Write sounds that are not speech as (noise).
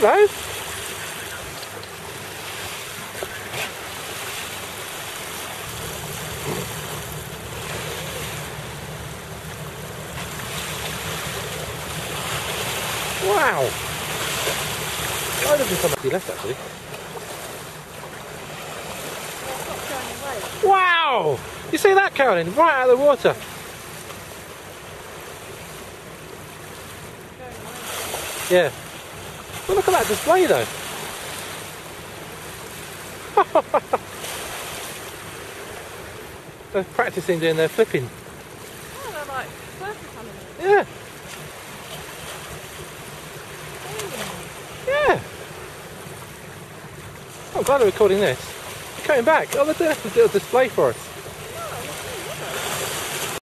Hello. Wow. Why did this come up? He left actually. Wow! You see that, Carolyn? Right out of the water. Yeah. Well, look at that display though. (laughs) They're practicing doing their flipping. Oh, they're like circus. Yeah. Yeah. I'm glad they're recording this. They're coming back. Oh, they're doing a little display for us.